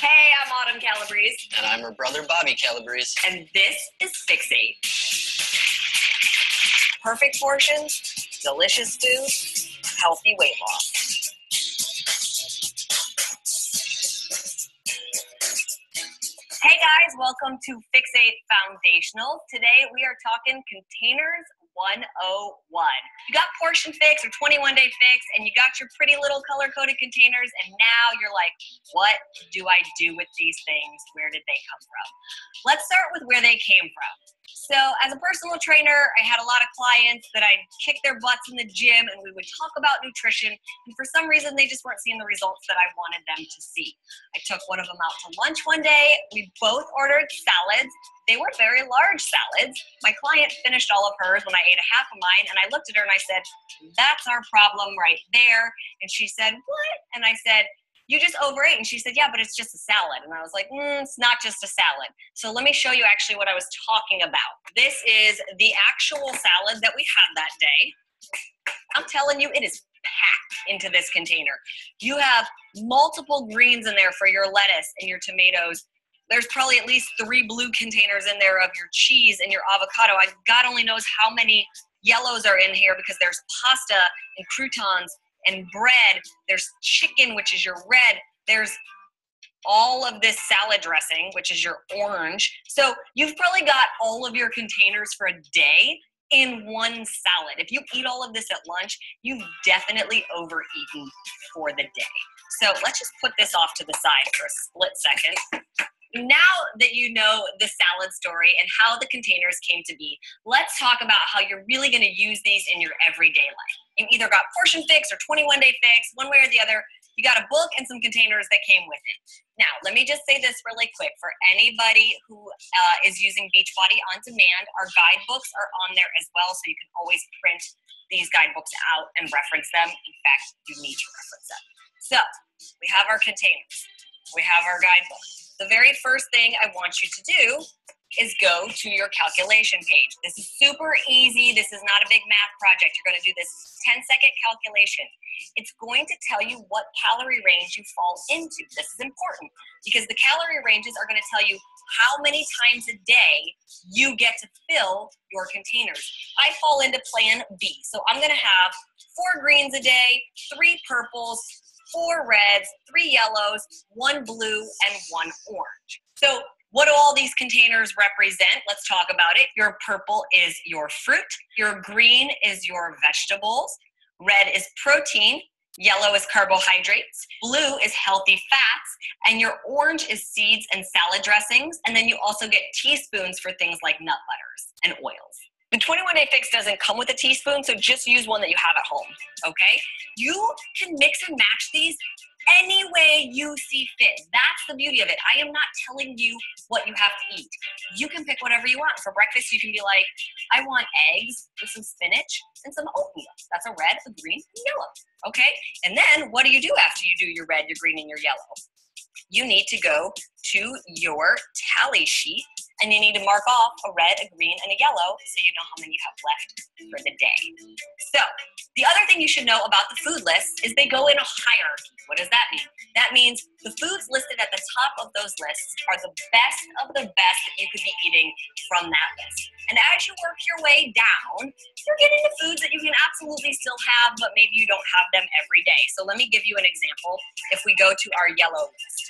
Hey, I'm Autumn Calabrese, And I'm her brother, Bobby Calabrese. and this is Fixate. Perfect portions, delicious food, healthy weight loss. Hey guys, welcome to Fixate Foundational. Today we are talking containers 101. You got portion fix or 21 day fix, and you got your pretty little color coded containers, and now you're like, what do I do with these things? Where did they come from? Let's start with where they came from. So, as a personal trainer, I had a lot of clients that I'd kick their butts in the gym and we would talk about nutrition. And for some reason, they just weren't seeing the results that I wanted them to see. I took one of them out to lunch one day. We both ordered salads. They were very large salads. My client finished all of hers when I ate a half of mine. And I looked at her and I said, That's our problem right there. And she said, What? And I said, you just overate. And she said, yeah, but it's just a salad. And I was like, mm, it's not just a salad. So let me show you actually what I was talking about. This is the actual salad that we had that day. I'm telling you, it is packed into this container. You have multiple greens in there for your lettuce and your tomatoes. There's probably at least three blue containers in there of your cheese and your avocado. I God only knows how many yellows are in here because there's pasta and croutons and bread. There's chicken, which is your red. There's all of this salad dressing, which is your orange. So you've probably got all of your containers for a day in one salad. If you eat all of this at lunch, you've definitely overeaten for the day. So let's just put this off to the side for a split second. Now that you know the salad story and how the containers came to be, let's talk about how you're really going to use these in your everyday life. You either got portion fix or 21 day fix, one way or the other. You got a book and some containers that came with it. Now, let me just say this really quick for anybody who uh, is using Beachbody on demand, our guidebooks are on there as well, so you can always print these guidebooks out and reference them. In fact, you need to reference them. So, we have our containers, we have our guidebook. The very first thing I want you to do is go to your calculation page. This is super easy. This is not a big math project. You're going to do this 10 second calculation. It's going to tell you what calorie range you fall into. This is important because the calorie ranges are going to tell you how many times a day you get to fill your containers. I fall into plan B. So I'm going to have four greens a day, three purples, four reds, three yellows, one blue, and one orange. So what do all these containers represent? Let's talk about it. Your purple is your fruit, your green is your vegetables, red is protein, yellow is carbohydrates, blue is healthy fats, and your orange is seeds and salad dressings. And then you also get teaspoons for things like nut butters and oils. The 21 day fix doesn't come with a teaspoon, so just use one that you have at home, okay? You can mix and match these any way you see fit. That's the beauty of it. I am not telling you what you have to eat. You can pick whatever you want. For breakfast, you can be like, I want eggs with some spinach and some oatmeal. That's a red, a green, and yellow. Okay? And then what do you do after you do your red, your green, and your yellow? You need to go to your tally sheet and you need to mark off a red, a green, and a yellow so you know how many you have left for the day. So, the other thing you should know about the food list is they go in a hierarchy. What does that mean? That means the foods listed at the top of those lists are the best of the best that you could be eating from that list. And as you work your way down, you're getting the foods that you can absolutely still have, but maybe you don't have them every day. So let me give you an example. If we go to our yellow list,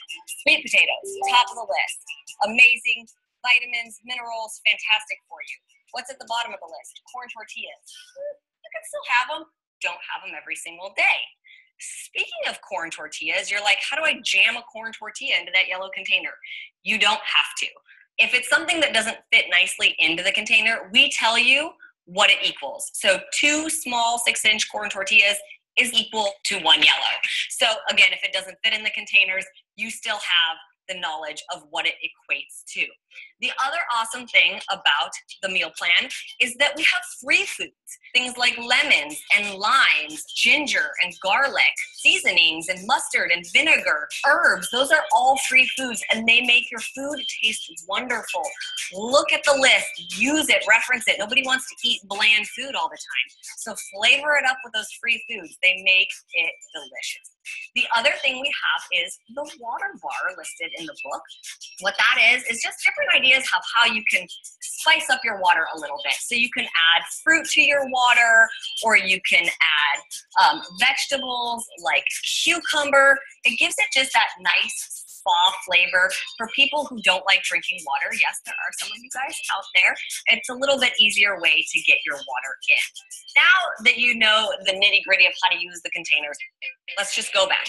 sweet potatoes, top of the list, amazing vitamins, minerals, fantastic for you. What's at the bottom of the list? Corn tortillas. You can still have them, don't have them every single day. Speaking of corn tortillas, you're like, how do I jam a corn tortilla into that yellow container? You don't have to. If it's something that doesn't fit nicely into the container, we tell you what it equals. So, two small six inch corn tortillas is equal to one yellow. So, again, if it doesn't fit in the containers, you still have the knowledge of what it equates to. The other awesome thing about the meal plan is that we have free foods. Things like lemons and limes, ginger and garlic, seasonings and mustard and vinegar, herbs. Those are all free foods and they make your food taste wonderful. Look at the list, use it, reference it. Nobody wants to eat bland food all the time. So flavor it up with those free foods. They make it delicious. The other thing we have is the water bar listed in the book. What that is, is just different ideas of how you can spice up your water a little bit. So you can add fruit to your water, or you can add um, vegetables like cucumber. It gives it just that nice spa flavor for people who don't like drinking water. Yes, there are some of you guys out there. It's a little bit easier way to get your water in. Now that you know the nitty gritty of how to use the containers, let's just go back.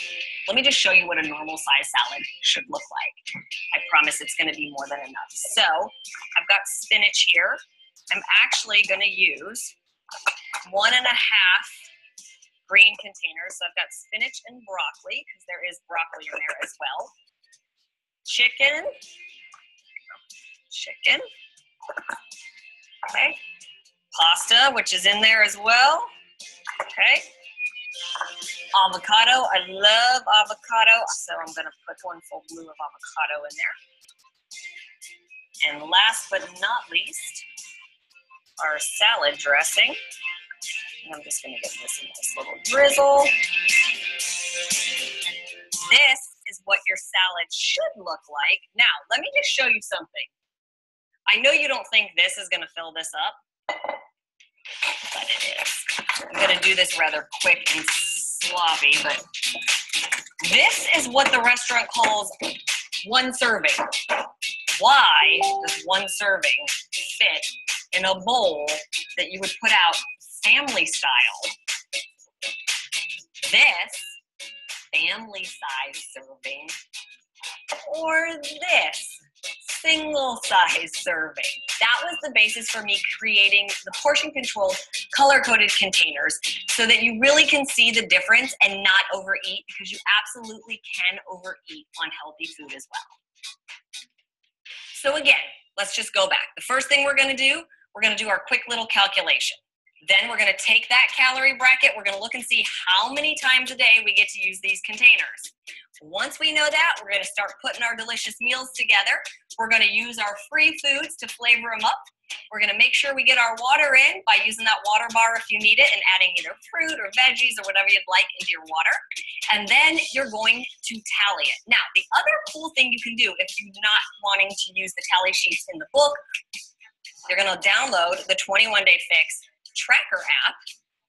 Let me just show you what a normal size salad should look like. I promise it's gonna be more than enough. So I've got spinach here. I'm actually gonna use one and a half green containers. So I've got spinach and broccoli because there is broccoli in there as well chicken, chicken, okay, pasta, which is in there as well, okay, avocado, I love avocado, so I'm gonna put one full blue of avocado in there. And last but not least, our salad dressing. And I'm just gonna give this a nice little drizzle. This is what your salad should look like. Now, let me just show you something. I know you don't think this is gonna fill this up, but it is. I'm gonna do this rather quick and sloppy, but this is what the restaurant calls one serving. Why does one serving fit in a bowl that you would put out family style? This family size serving or this single size serving. That was the basis for me creating the portion controlled color coded containers so that you really can see the difference and not overeat because you absolutely can overeat on healthy food as well. So again, let's just go back. The first thing we're gonna do, we're gonna do our quick little calculation. Then we're going to take that calorie bracket. We're going to look and see how many times a day we get to use these containers. Once we know that, we're going to start putting our delicious meals together. We're going to use our free foods to flavor them up. We're going to make sure we get our water in by using that water bar if you need it and adding either fruit or veggies or whatever you'd like into your water. And then you're going to tally it. Now, the other cool thing you can do if you're not wanting to use the tally sheets in the book, you're going to download the 21 day fix tracker app,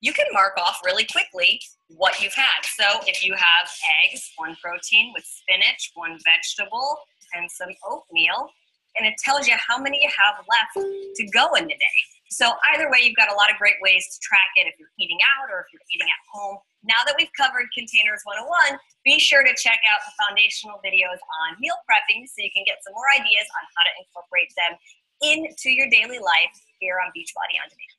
you can mark off really quickly what you've had. So if you have eggs, one protein with spinach, one vegetable, and some oatmeal, and it tells you how many you have left to go in the day. So either way, you've got a lot of great ways to track it if you're eating out or if you're eating at home. Now that we've covered Containers 101, be sure to check out the foundational videos on meal prepping so you can get some more ideas on how to incorporate them into your daily life here on Beachbody On Demand.